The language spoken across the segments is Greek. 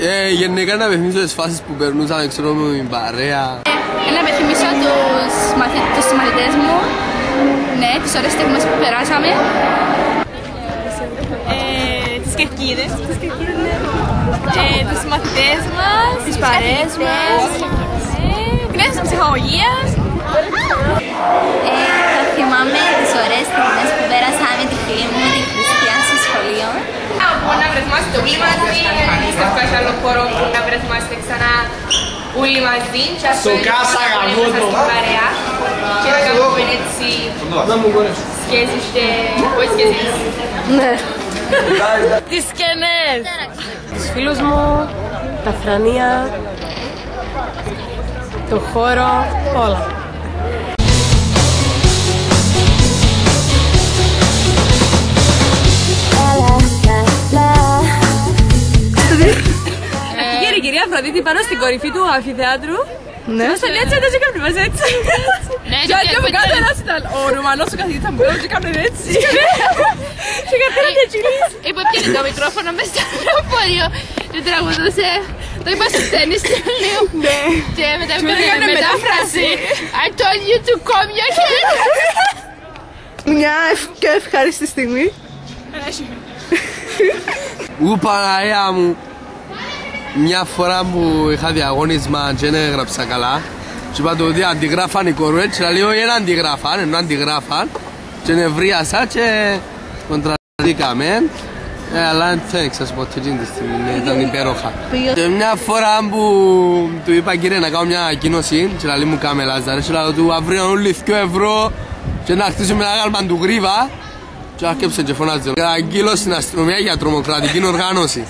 Ε, γενικά να πεθυμίσω τις φάσεις που περνούσαμε, ξέρω με την παρέα. Ε, να πεθυμίσω τους, μαθη... τους μαθητές μου, ναι, τις ωραίες στιγμές που περάσαμε. Ε, τις κερκίδες, τις κερκίδες, ναι. Ε, τους μαθητές μας, τις παρέες μας, ε, κλάσεις ψυχαγωγίας. Ε, θα θυμάμαι τις ωραίες στιγμές που πέρασα με τη φίλη μου, τη Χριστία, στο σχολείο. Από να βρεθμάστε όλοι μαζί, είστε στο άλλο χώρο που να βρεθμάστε ξανά όλοι μαζί και αυτό είναι κάσα το γαμώτο. στην παρέα και να κάνουμε έτσι σχέσεις και όχι σχέσεις. Τις σκηνές. Τους φίλους μου, τα φρανία, το χώρο, όλα. Η κυρία Αφροδίτη πάνω στην κορυφή του αμφιθεάτρου. Ναι. Μας λέει έτσι, έτσι, έκανε μας έτσι. Ναι, Και αν μου κάθε ένας ήταν ο Ρουμανός ο καθηγητής θα μου κάνει και έκανε έτσι. Και καθένα διαχειρίζει. Είπα πιένει το μικρόφωνο μέσα στο λεωφορείο και τραγουδούσε. Το είπα στο τέννις του Λίου. Ναι. Και μετά Και μετά έκανε έκανε μετάφραση. I told you to come your head. Μια ευ- πιο ευχάριστη στιγμή. Ου Παναγία μου, μια φορά που είχα διαγώνισμα και δεν έγραψα καλά και είπα το ότι αντιγράφαν οι κορουές και λέει όχι δεν αντιγράφαν, ενώ αντιγράφαν και νευρίασα και κοντραδίκαμε ε, αλλά δεν θα σας πω τι γίνεται τη στιγμή, ναι, ήταν υπέροχα. Και μια φορά που του είπα κύριε να κάνω μια ανακοίνωση και λέει μου κάμε Λάζαρε και λέω του αύριο όλοι 2 ευρώ και να χτίσουμε ένα γάλμα του γρήβα και άρχισε και φωνάζει Αγγείλω στην αστυνομία για τρομοκρατική οργάνωση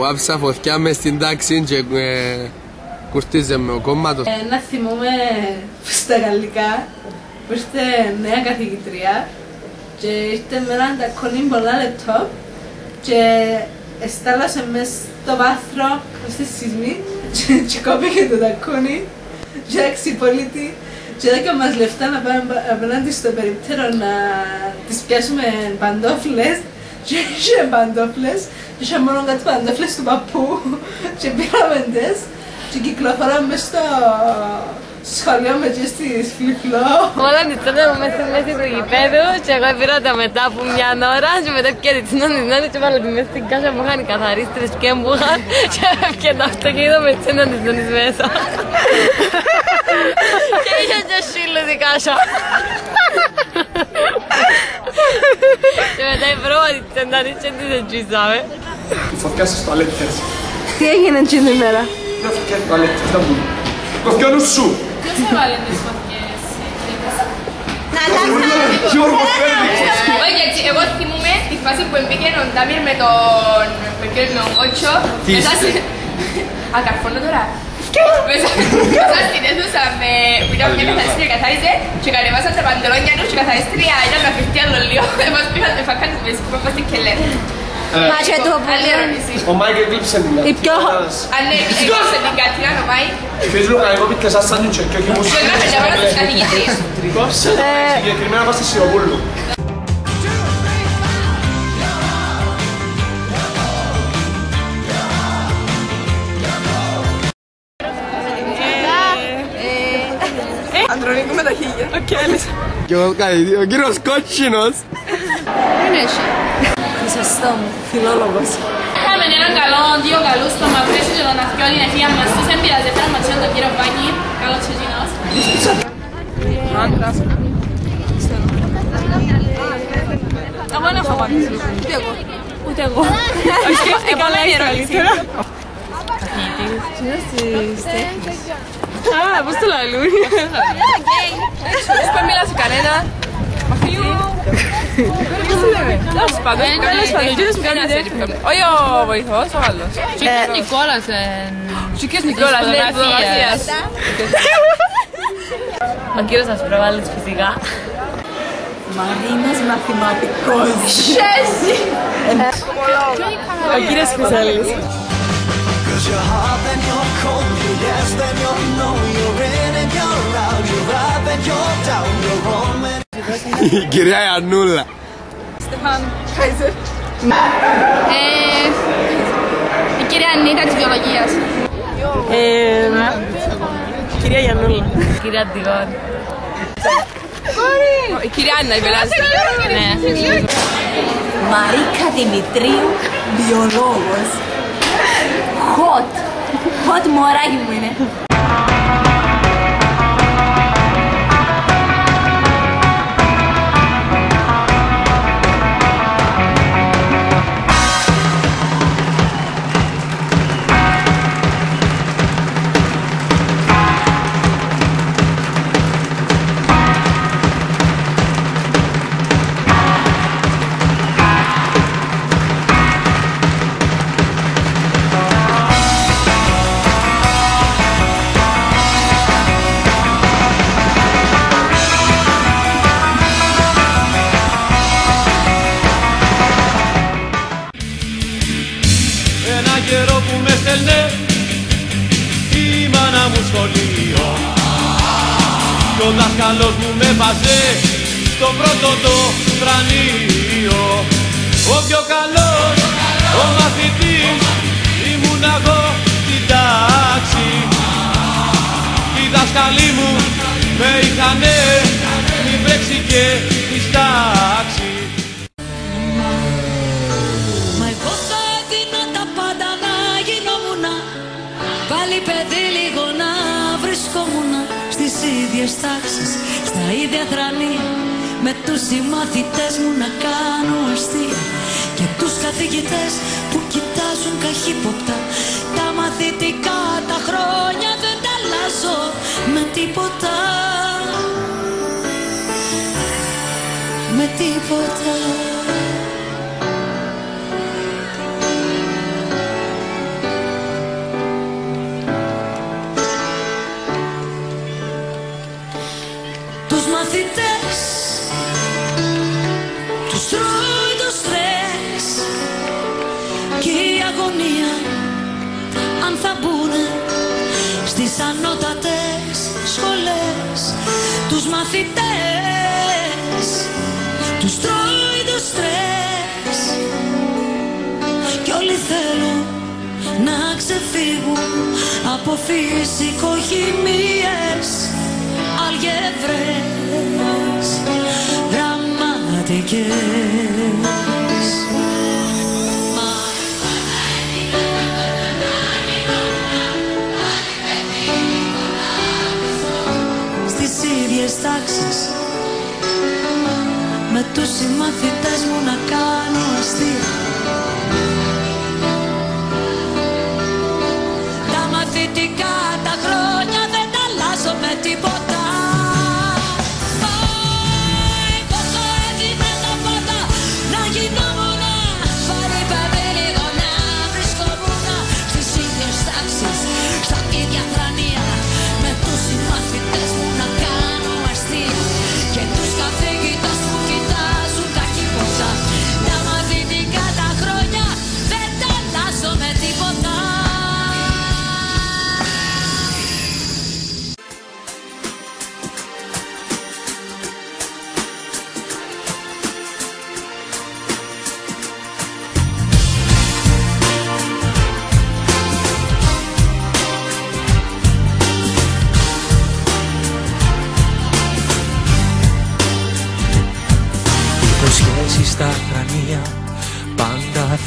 που άφησα φωτιά μες στην τάξη και ε, κουρτίζε με ο κόμματος. Ε, να θυμούμε στα γαλλικά που ήρθε νέα καθηγητρία και ήρθε με έναν τακόνι πολλά λεπτό και εστάλασε μες στο βάθρο μες στη σεισμή και, και κόπηκε το τακόνι και άξι πολίτη και έδωκα μας λεφτά να πάμε απ- απέναντι στο περίπτερο να τις πιάσουμε παντόφλες και είχε παντόφλες και είχε μόνο κάτι παντόφλες του παππού και πήραμε τες και κυκλοφοράμε μες στο σχολείο με και στις φλιφλό Όλα νητσάμε μέσα στη μέση του γηπέδου και εγώ πήρα τα μετά από μια ώρα και μετά πια τη τσινόνι τσινόνι και βάλω τη μέσα στην κάσα που είχαν οι καθαρίστρες και μου είχαν και έφυγε το αυτοκίνητο με τσινόνι τσινόνι μέσα. Και είχε και σύλλος η κάσα. Και μετά η πρώτη τσινόνι και τις εγγύσαμε. Φωτιά στις τουαλέτες. Τι έγινε εκείνη την ημέρα Μια φωτιά στις τουαλέτες, δεν μου. Το φτιώνω σου. Ποιος έβαλε τις φωτιές. Γιώργο φέρνει. Όχι, έτσι, εγώ θυμούμαι τη φάση που μπήκε ο Ντάμιρ με τον με ποιον είναι ο Ότσο Τι μέσα είστε; σε... Α, καρφώνω τώρα. Μέσα μέσα στην αίθουσα με... που ήταν μια καθαρίστρια καθάριζε και κατεβάσαν τα παντελόνια τους και η καθαρίστρια ήταν να φύγει άλλο λίγο. Εμάς πήγαν να φάκαν τις μέσεις που είπαμε στην Κελέ. Μα και το Άλλη πολύ ερώτηση. Ο Μάικ έκλειψε την Η πιο- Αν ναι, έκλεισε την Κατρίνα ο Μάικ Πες λίγο να εγώ πείτε σαν σάντουιτς και όχι μουσική. και έγραφε για όλα τις καθηγητρίες. Συγκεκριμένα μας στη Σιωπούλου. Αντρονίκου με τα χίλια. Οκ, έλυσα. και ο, καθηγητής- ο κύριος Κότσινος Χρυσοστόμου, φιλόλογος Είχαμε έναν καλό, δύο καλούς στο μαυρέσιο και τον αθιό την ευθεία μας τους. Δεν πειράζει, φέραμε μαζί τον κύριο Βάκη. Καλός και εκείνος. Άντρας. Εγώ δεν έχω απαντήσει. Ούτε εγώ. Ούτε εγώ. Σκέφτηκα αλλά είναι καλύτερα. Α, πώς το λαλούν. Δεν μιλάς σε κανένα. Αφήνω. Τέλος πάντων, τέλος πάντων, κύριος μου κάνει τέτοιο. Όχι ο βοηθός, ο άλλος. Κύριος Νικόλας. Κύριος Νικόλας, ναι, φωτογραφίας. Ο κύριος Ασπροβάλλης φυσικά Μαρίνας μαθηματικός Ο κύριος Χρυσαλής Cause you're hot, then you're cold, you're yes, then you're no, you're in and you're out, you're up and you're down, you're on and η κυρία Ιαννούλα Στεφάν Κάιζερ. Ε, η κυρία Ανίτα της βιολογίας. Κυρία Γιαννούλα. Κυρία Αντιγόρ. Η κυρία Άννα, η Βελάζη. Ναι. Μαρίκα Δημητρίου, βιολόγος. Hot. Hot μωράκι μου είναι. Μου με βάζε στο πρώτο το τρανείο Ο πιο καλός, ο μαθητής ήμουν εγώ στην τάξη. Οι δάσκαλοι μου με είχανε μην βρέξει και η στάξη. Μα εγώ θα έδινα τα πάντα να γινόμουν Πάλι παιδί λίγο να βρισκόμουν Στις ίδιες τάξεις, στα ίδια θρανία Με τους συμμαθητές μου να κάνω αστεία. Και τους καθηγητές που κοιτάζουν καχύποπτα Τα μαθητικά τα χρόνια δεν τα αλλάζω με τίποτα. Με τίποτα αγωνία αν θα μπουνε στις ανώτατες σχολές. Τους μαθητές τους τρώει το στρες. Και όλοι θέλουν να ξεφύγουν από φυσικοχημίες αλγευρές γραμματικές τάξεις. Με τους συμμαθητές μου να κάνω αστεία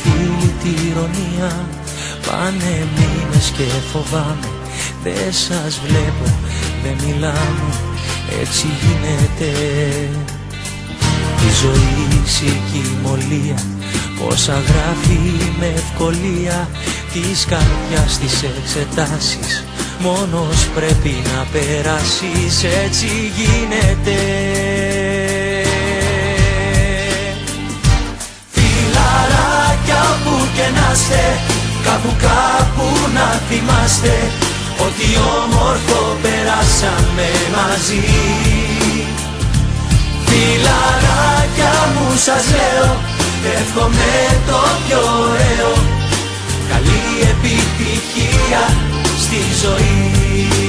φίλη τη ηρωνία. Πάνε μήνες και φοβάμαι Δεν σας βλέπω, δεν μιλάμε Έτσι γίνεται. Η ζωή συγκυμολία Πόσα γράφει με ευκολία. Της καρδιάς τις εξετάσεις Μόνος πρέπει να περάσεις Έτσι γίνεται και να είστε Κάπου κάπου να θυμάστε Ότι όμορφο περάσαμε μαζί. Φιλαράκια μου σας λέω Εύχομαι το πιο ωραίο. Καλή επιτυχία στη ζωή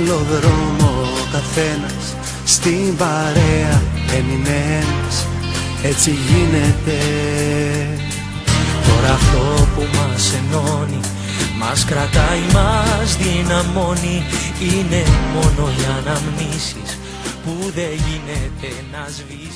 Άλλο δρόμο ο καθένας Στην παρέα δεν είναι ένας Έτσι γίνεται. Τώρα αυτό που μας ενώνει Μας κρατάει, μας δυναμώνει Είναι μόνο οι αναμνήσεις Που δεν γίνεται να σβήσεις